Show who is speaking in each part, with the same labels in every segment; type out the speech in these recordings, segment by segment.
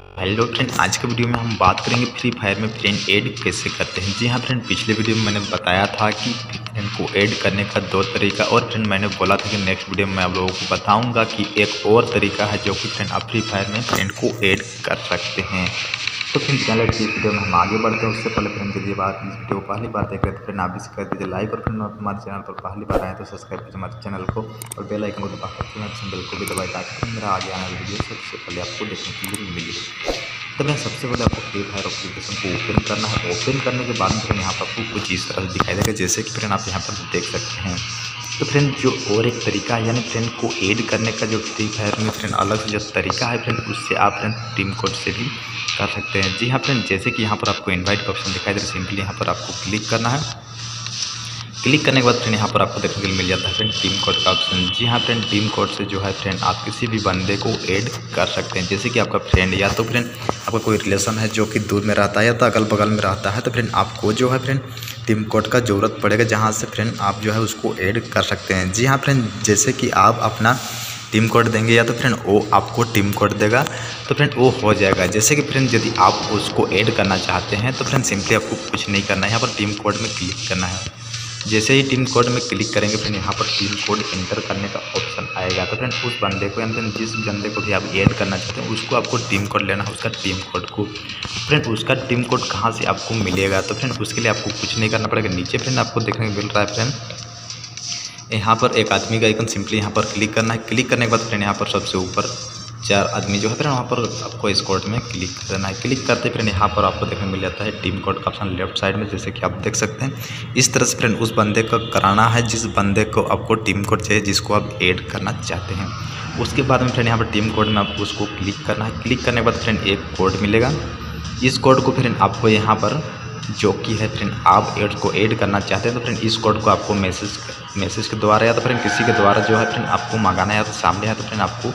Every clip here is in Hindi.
Speaker 1: हेलो फ्रेंड आज के वीडियो में हम बात करेंगे फ्री फायर में फ्रेंड ऐड कैसे करते हैं। जी हाँ फ्रेंड पिछले वीडियो में मैंने बताया था कि फ्रेंड को ऐड करने का दो तरीका और फ्रेंड मैंने बोला था कि नेक्स्ट वीडियो में मैं आप लोगों को बताऊँगा कि एक और तरीका है जो कि फ्रेंड आप फ्री फायर में फ्रेंड को ऐड कर सकते हैं। तो फ्रेंड चैनल की वीडियो में हम आगे बढ़ते हैं। उससे पहले फ्रेंड यदि बात इस वीडियो को पहली बार देख रहे तो फ्रेंड आप भी कर दीजिए लाइक और फ्रेंड हमारे चैनल पर पहली बार आए तो सब्सक्राइब कीजिए हमारे चैनल को और बेल आइकन को दबा कर बेल को भी दबाए ताकि मेरा आगे आने वाली वीडियो सबसे पहले आपको देखने के लिए मिले। तो मैं सबसे पहले आपको फ्री फायर एप्लीकेशन को ओपन करना है। ओपन करने के बाद में फ्रेंड यहाँ पर आपको कुछ इस तरह दिखाई देगा, जैसे कि फ्रेंड आप यहाँ पर देख सकते हैं। तो फ्रेंड जो और एक तरीका है, यानी फ्रेंड को ऐड करने का जो फ्री है फ्रेंड अलग से जो तरीका है फ्रेंड उससे आप फ्रेंड टीम कोड से भी कर सकते हैं। जी हाँ फ्रेंड जैसे कि यहाँ पर आपको इन्वाइट का ऑप्शन दिखाई दे रहा है सिंपली यहाँ पर आपको क्लिक करना है। क्लिक करने के बाद फ्रेंड यहाँ पर आपको देखने के लिए मिल जाता है फ्रेंड टीम कोड का ऑप्शन जी हाँ फ्रेंड टीम कोड से जो है फ्रेंड आप किसी भी बंदे को ऐड कर सकते हैं। जैसे कि आपका फ्रेंड या तो फ्रेंड आपका कोई रिलेशन है जो कि दूर में रहता है, या तो अगल बगल में रहता है तो फ्रेंड आपको जो है फ्रेंड टीम कोड का ज़रूरत पड़ेगा जहाँ से फ्रेंड आप जो है उसको ऐड कर सकते हैं। जी हाँ फ्रेंड, जैसे कि आप अपना टीम कोड देंगे या तो फ्रेंड वो आपको टीम कोड देगा तो फ्रेंड वो हो जाएगा। जैसे कि फ्रेंड यदि आप उसको ऐड करना चाहते हैं तो फ्रेंड सिंपली आपको कुछ नहीं करना है, यहाँ पर टीम कोड में क्लिक करना है। जैसे ही टीम कोड में क्लिक करेंगे फ्रेंड यहाँ पर टीम कोड एंटर करने का ऑप्शन आएगा। तो फ्रेंड उस बंदे को यानी जिस बंदे को भी आप ऐड करना चाहते हैं, उसको आपको टीम कोड लेना है, उसका टीम कोड को। फ्रेंड उसका टीम कोड कहाँ से आपको मिलेगा? तो फ्रेंड उसके लिए आपको कुछ नहीं करना पड़ेगा। नीचे फ्रेंड आपको देखने को मिल रहा है फ्रेंड यहाँ पर एक आदमी का आइकन सिंपली यहाँ पर क्लिक करना है। क्लिक करने के बाद फ्रेंड यहाँ पर सबसे ऊपर चार आदमी जो है, फिर वहाँ पर आपको इस कोड में क्लिक करना है। क्लिक करते फिर यहाँ पर आपको देखने मिल जाता है टीम कोड का ऑप्शन लेफ़्ट साइड में, जैसे कि आप देख सकते हैं। इस तरह से फ्रेंड उस बंदे का कराना है, जिस बंदे को आपको टीम कोड चाहिए, जिसको आप ऐड करना चाहते हैं। उसके बाद में फ्रेंड यहाँ पर टीम कोड में आपको उसको क्लिक करना है। क्लिक करने के बाद फ्रेंड एक कोड मिलेगा। इस कोड को फ्रेंड आपको यहाँ पर जो कि है फ्रेंड आप एड को ऐड करना चाहते हैं तो फ्रेंड इस कोड को आपको मैसेज मैसेज के द्वारा या तो फ्रेंड किसी के द्वारा जो है फ्रेंड आपको मंगाना है या तो सामने है तो फ्रेंड आपको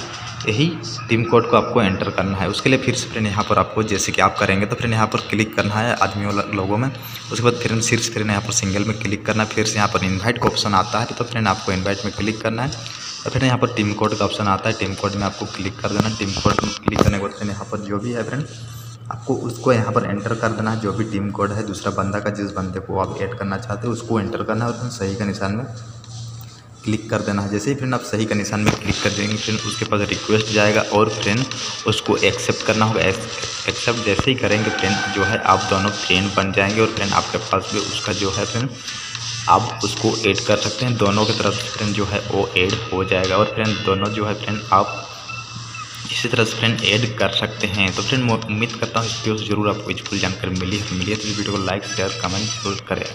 Speaker 1: यही टीम कोड को आपको एंटर करना है। उसके लिए फिर से फ्रेंड यहाँ पर आपको जैसे कि आप करेंगे तो फिर यहाँ पर क्लिक करना है आदमियों लोगों में। उसके बाद फिर सिर्फ़ फिर यहाँ पर सिंगल में क्लिक करना है। फिर से यहाँ पर इन्वाइट का ऑप्शन आता है तो फ्रेंड आपको इन्वाइट में क्लिक करना है। और फिर यहाँ पर टीम कोड का ऑप्शन आता है। टीम कोड में आपको क्लिक कर देना टीम कोड में क्लिक करने के बाद फिर यहाँ पर जो भी है फ्रेंड आपको उसको यहाँ पर एंटर कर देना है। जो भी टीम कोड है, दूसरा बंदा का जिस बंदे को आप ऐड करना चाहते हैं, उसको एंटर करना है और सही का निशान में क्लिक कर देना है। जैसे ही फ्रेंड आप सही का निशान में क्लिक कर देंगे फ्रेंड उसके पास रिक्वेस्ट जाएगा और फ्रेंड उसको एक्सेप्ट करना होगा। एक्सेप्ट जैसे ही करेंगे फ्रेंड जो है, आप दोनों फ्रेंड बन जाएँगे और फ्रेंड आपके पास भी उसका जो है फ्रेंड आप उसको ऐड कर सकते हैं। दोनों की तरफ़ से फ्रेंड जो है, वो ऐड हो जाएगा और फ्रेंड दोनों जो है फ्रेंड आप इसी तरह से फ्रेंड ऐड कर सकते हैं। तो फ्रेंड उम्मीद करता हूँ इस वीडियो से ज़रूर आपको फुल जानकारी मिली मिली तो इस वीडियो को लाइक शेयर कमेंट ज़रूर करें।